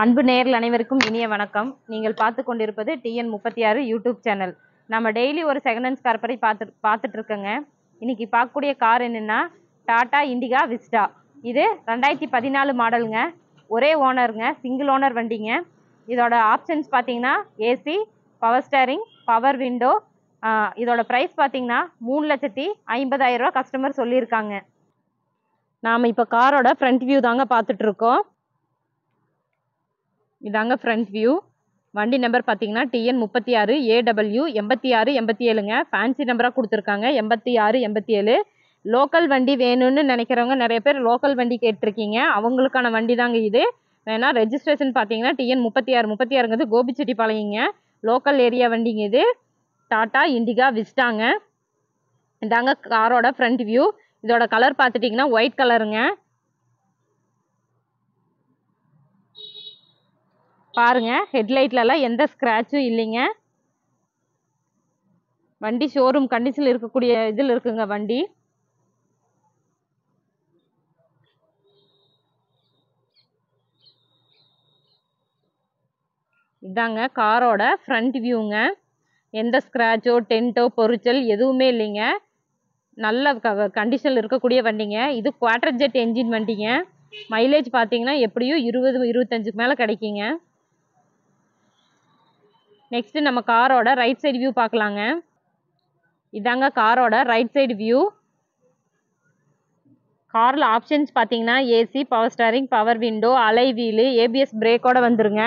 அன்பு நேரில் அனைவருக்கும் இனிய வணக்கம். நீங்கள் பார்த்து கொண்டிருப்பது டிஎன் முப்பத்தி ஆறு யூடியூப் சேனல் நம்ம டெய்லி ஒரு செகண்ட் ஹேண்ட்ஸ் கார் பற்றி பார்த்து பார்த்துட்டு இருக்கோங்க இன்னைக்கு பார்க்கக்கூடிய கார் என்னென்னா டாடா இண்டிகா விஸ்டா இது ரெண்டாயிரத்தி பதினாலு மாடலுங்க ஒரே ஓனருங்க சிங்கிள் ஓனர் வண்டிங்க. இதோட ஆப்ஷன்ஸ் பார்த்தீங்கன்னா AC power steering power window இதோட ப்ரைஸ் பார்த்தீங்கன்னா மூணு லட்சத்தி ஐம்பதாயிரம் ரூபா கஸ்டமர் சொல்லியிருக்காங்க. நாம் இப்போ காரோட ஃப்ரண்ட் வியூ தாங்க பார்த்துட்ருக்கோம். இதாங்க ஃப்ரண்ட் வியூ வண்டி நம்பர் பார்த்தீங்கன்னா டிஎன் முப்பத்தி ஆறு ஏடபிள்யூ எண்பத்தி ஆறு எண்பத்தி ஏழுங்க. ஃபேன்சி நம்பராக கொடுத்துருக்காங்க. எண்பத்தி ஆறு எண்பத்தி ஏழு. லோக்கல் வண்டி வேணும்னு நினைக்கிறவங்க நிறைய பேர் லோக்கல் வண்டி கேட்டிருக்கீங்க. அவங்களுக்கான வண்டி தாங்க இது வேணால் ரெஜிஸ்ட்ரேஷன் பார்த்தீங்கன்னா டிஎன் முப்பத்தி ஆறு முப்பத்தி ஆறுங்கிறது கோபிச்செட்டிப்பாளையங்க. லோக்கல் ஏரியா வண்டிங்க இது. டாட்டா இண்டிகா விஸ்டாங்க இதாங்க காரோட ஃப்ரண்ட் வியூ இதோட கலர் பார்த்துட்டிங்கன்னா ஒயிட் கலருங்க பாருங்க ஹெட்லைட்லலாம் எந்த ஸ்க்ராட்சும் இல்லைங்க. வண்டி ஷோரூம் கண்டிஷனில் இருக்கக்கூடிய இதில் இருக்குங்க வண்டி. இதாங்க காரோட ஃப்ரண்ட் வியூங்க எந்த ஸ்க்ராட்சோ டென்ட்டோ பொரிச்சல் எதுவுமே இல்லைங்க. நல்ல க கண்டிஷனில் இருக்கக்கூடிய வண்டிங்க. இது குவாட்டர் ஜெட் என்ஜின் வண்டிங்க. மைலேஜ் பார்த்தீங்கன்னா எப்படியும் இருபது இருபத்தஞ்சுக்கு மேலே கிடைக்குங்க. நெக்ஸ்ட்டு நம்ம காரோட ரைட் சைடு வியூ பார்க்கலாங்க. இதாங்க காரோட ரைட் சைடு வியூ காரில் ஆப்ஷன்ஸ் பார்த்தீங்கன்னா AC power steering power window alloy wheel ABS பிரேக்கோடு வந்துருங்க.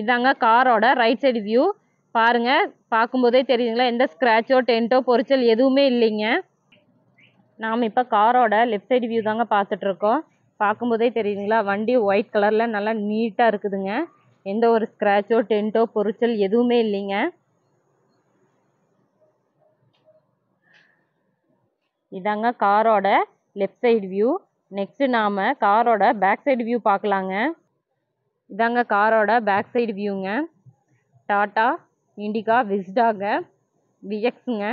இதாங்க காரோட ரைட் சைடு வியூ பாருங்க பார்க்கும்போதே தெரியுதுங்களா எந்த ஸ்க்ராட்சோ டென்ட்டோ பொரிச்சல் எதுவுமே இல்லைங்க. நாம் இப்போ காரோட லெஃப்ட் சைடு வியூ தாங்க பார்த்துட்ருக்கோம் பார்க்கும்போதே தெரியுதுங்களா வண்டி ஒயிட் கலரில் நல்லா நீட்டாக இருக்குதுங்க. எந்த ஒரு ஸ்க்ராட்சோ டென்ட்டோ பொரிச்சல் எதுவுமே இல்லைங்க. இதாங்க காரோட லெஃப்ட் சைடு வியூ நெக்ஸ்ட்டு நாம் காரோட பேக் சைடு வியூ பார்க்கலாங்க. இதாங்க காரோட பேக் சைடு வியூங்க டாட்டா இண்டிகா விஸ்டாங்க விஎக்ஸுங்க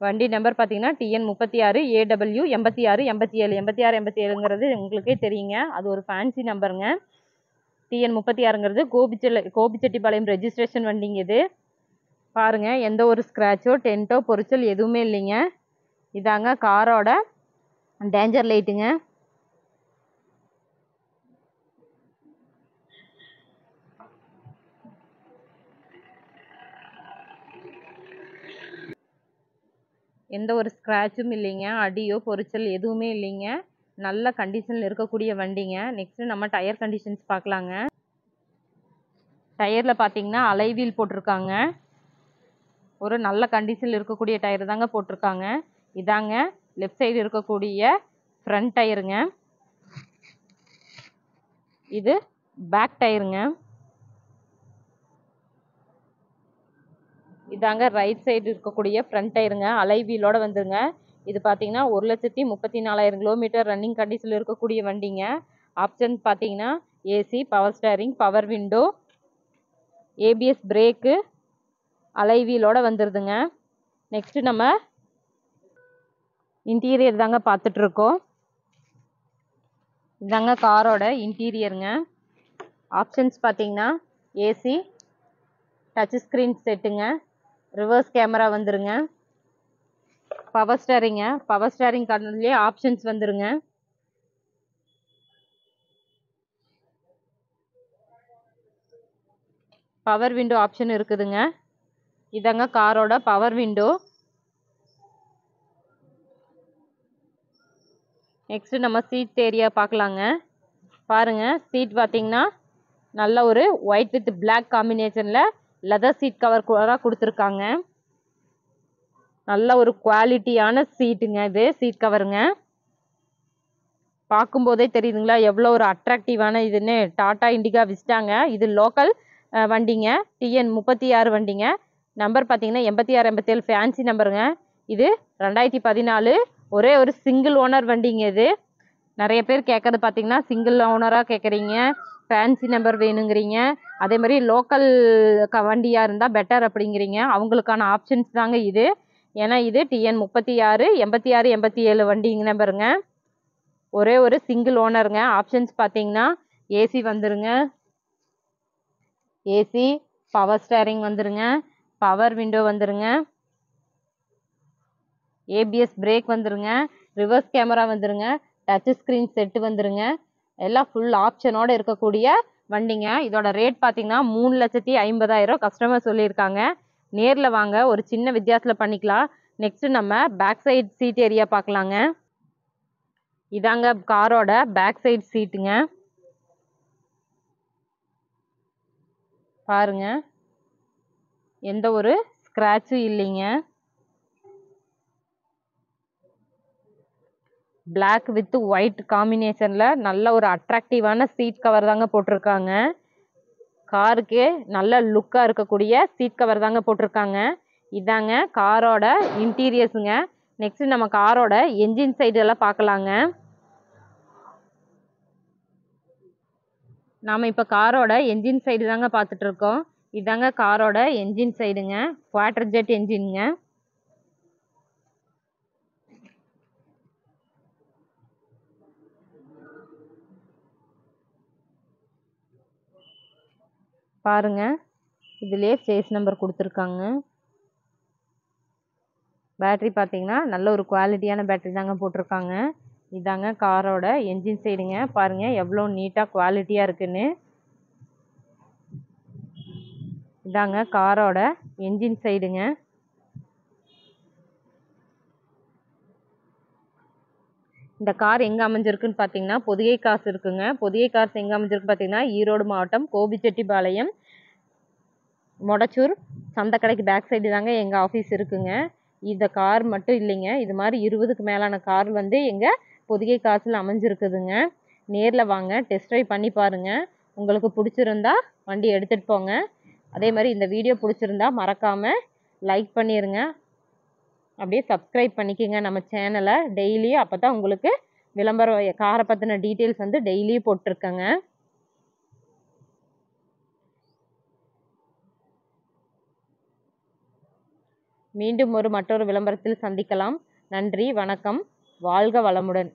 வண்டி நம்பர் பார்த்தீங்கன்னா டிஎன் முப்பத்தி ஆறு ஏடபிள்யூ எண்பத்தி ஆறு எண்பத்தி ஏழு. எண்பத்தி ஆறு எண்பத்தி ஏழுங்கிறது உங்களுக்கே தெரியுங்க. அது ஒரு ஃபேன்சி நம்பருங்க டிஎன் முப்பத்தி ஆறுங்கிறது கோபிச்செல்ல கோபிச்செட்டிப்பாளையம் ரெஜிஸ்ட்ரேஷன் வண்டிங்க இது. பாருங்கள் எந்த ஒரு ஸ்க்ராட்சோ டென்ட்டோ பொரிச்சல் எதுவுமே இல்லைங்க. இதாங்க காரோட டேஞ்சர் லைட்டுங்க எந்த ஒரு ஸ்க்ராச்சும் இல்லைங்க. அடியோ பொரிச்சல் எதுவுமே இல்லைங்க. நல்ல கண்டிஷனில் இருக்கக்கூடிய வண்டிங்க. நெக்ஸ்ட்டு நம்ம டயர் கண்டிஷன்ஸ் பார்க்கலாங்க. டயரில் பார்த்தீங்கன்னா அலைவீல் போட்டிருக்காங்க. ஒரு நல்ல கண்டிஷனில் இருக்கக்கூடிய டயர் தாங்க போட்டிருக்காங்க. இதாங்க லெஃப்ட் சைடு இருக்கக்கூடிய ஃப்ரண்ட் டயருங்க இது பேக் டயருங்க இதாங்க ரைட் சைடு இருக்கக்கூடிய ஃப்ரண்ட் டயருங்க அலைவீலோட வந்துருங்க. இது பார்த்தீங்கன்னா ஒரு லட்சத்தி முப்பத்தி நாலாயிரம் கிலோமீட்டர் ரன்னிங் கண்டிஷனில் இருக்கக்கூடிய வண்டிங்க. ஆப்ஷன் பார்த்தீங்கன்னா AC power steering power window ABS brake அலைவீலோட வந்துடுதுங்க நெக்ஸ்ட்டு நம்ம இன்டீரியர் தாங்க பார்த்துட்ருக்கோம் இதாங்க காரோட இன்டீரியருங்க ஆப்ஷன்ஸ் பார்த்தீங்கன்னா ஏசி டச் ஸ்க்ரீன் செட்டுங்க ரிவர்ஸ் கேமரா வந்துருங்க. பவர் ஸ்டேரிங்க பவர் ஸ்டேரிங் கண்ட்ரோல்லே ஆப்ஷன்ஸ் வந்துருங்க. பவர் விண்டோ ஆப்ஷன் இருக்குதுங்க. இதாங்க காரோட பவர் விண்டோ நெக்ஸ்ட் நம்ம சீட் ஏரியா பார்க்கலாங்க. பாருங்க சீட் பார்த்தீங்கன்னா நல்ல ஒரு ஒயிட் வித் பிளாக் காம்பினேஷனில் லெதர் சீட் கவர் கூட கொடுத்துருக்காங்க. நல்ல ஒரு குவாலிட்டியான சீட்டுங்க இது சீட் கவருங்க. பார்க்கும்போதே தெரியுதுங்களா எவ்வளோ ஒரு அட்ராக்டிவான இதுன்னு. டாட்டா இண்டிகா விஸ்டாங்க. இது லோக்கல் வண்டிங்க. டிஎன் முப்பத்தி ஆறு வண்டிங்க. நம்பர் பார்த்தீங்கன்னா எண்பத்தி ஆறு எண்பத்தேழு. ஃபேன்சி நம்பருங்க. இது ரெண்டாயிரத்தி பதினாலு. ஒரே ஒரு சிங்கிள் ஓனர் வண்டிங்க இது. நிறைய பேர் கேட்குறது பார்த்தீங்கன்னா சிங்கிள் ஓனராக கேட்குறீங்க. ஃபேன்சி நம்பர் வேணுங்கிறீங்க. அதே மாதிரி லோக்கல் க வண்டியாக இருந்தால் பெட்டர் அப்படிங்கிறீங்க. அவங்களுக்கான ஆப்ஷன்ஸ் தாங்க இது. ஏன்னா இது டிஎன் முப்பத்தி ஆறு எண்பத்தி ஆறு எண்பத்தி ஏழு வண்டிங்க நம்பருங்க. ஒரே ஒரு சிங்கிள் ஓனருங்க ஆப்ஷன்ஸ் பார்த்தீங்கன்னா ஏசி வந்துருங்க. ஏசி பவர் ஸ்டேரிங் வந்துருங்க. பவர் விண்டோ வந்துருங்க. ஏபிஎஸ் பிரேக் வந்துருங்க. ரிவர்ஸ் கேமரா வந்துருங்க. டச் ஸ்க்ரீன் செட்டு வந்துருங்க. எல்லாம் ஃபுல் ஆப்ஷனோடு இருக்கக்கூடிய வண்டிங்க. இதோட ரேட் பார்த்தீங்கன்னா மூணு லட்சத்தி ஐம்பதாயிரம் கஸ்டமர் சொல்லியிருக்காங்க. நேரில் வாங்க ஒரு சின்ன வித்தியாசத்தில் பண்ணிக்கலாம். நெக்ஸ்ட் நம்ம பேக் சைட் சீட் ஏரியா பார்க்கலாங்க. இதாங்க காரோட பேக் சைட் சீட்டுங்க பாருங்க. எந்த ஒரு ஸ்க்ராட்சும் இல்லைங்க. பிளாக் வித் ஒயிட் காம்பினேஷனில் நல்ல ஒரு அட்ராக்டிவான சீட் கவர் தாங்க போட்டிருக்காங்க. காருக்கு நல்ல லுக்காக இருக்கக்கூடிய சீட் கவர் தாங்க போட்டிருக்காங்க. இதாங்க காரோட இன்டீரியர்ஸுங்க நெக்ஸ்ட் நம்ம காரோட என்ஜின் சைடு எல்லாம் பார்க்கலாங்க. நாம் இப்போ காரோட என்ஜின் சைடு தாங்க பார்த்துட்ருக்கோம் இதாங்க காரோட என்ஜின் சைடுங்க குவாட்டர் ஜெட் என்ஜின்ங்க பாருங்கள் இதுலேயே ஃபேஸ் நம்பர் கொடுத்துருக்காங்க. பேட்ரி பார்த்தீங்கன்னா நல்ல ஒரு குவாலிட்டியான பேட்ரி தாங்க போட்டிருக்காங்க. இதாங்க காரோட என்ஜின் சைடுங்க பாருங்கள் எவ்வளோ நீட்டாக குவாலிட்டியாக இருக்குன்னு. இதாங்க காரோட என்ஜின் சைடுங்க இந்த கார் எங்கே அமைஞ்சிருக்குன்னு பார்த்தீங்கன்னா பொதிகை காசு இருக்குங்க. பொதிகை காசு எங்கே அமைஞ்சிருக்கு பார்த்தீங்கன்னா ஈரோடு மாவட்டம் கோபிச்செட்டிப்பாளையம் மொடச்சூர் சந்தக்கடைக்கு பேக் சைடு தாங்க எங்கள் ஆஃபீஸ் இருக்குங்க. இந்த கார் மட்டும் இல்லைங்க. இது மாதிரி இருபதுக்கு மேலான கார் வந்து எங்கள் பொதிகை காசில் அமைஞ்சிருக்குதுங்க. நேரில் வாங்க டெஸ்ட் ட்ரைவ் பண்ணி பாருங்கள் உங்களுக்கு பிடிச்சிருந்தா வண்டி எடுத்துகிட்டு போங்க. அதே மாதிரி இந்த வீடியோ பிடிச்சிருந்தா மறக்காமல் லைக் பண்ணிடுங்க அப்படியே சப்ஸ்கிரைப் பண்ணிக்கோங்க நம்ம சேனலை டெய்லியும் அப்போ தான் உங்களுக்கு விளம்பரம் காரை பற்றின டீட்டெயில்ஸ் வந்து டெய்லியும் போட்டிருக்கேங்க. மீண்டும் ஒரு மற்றொரு விளம்பரத்தில் சந்திக்கலாம். நன்றி வணக்கம். வாழ்க வளமுடன்.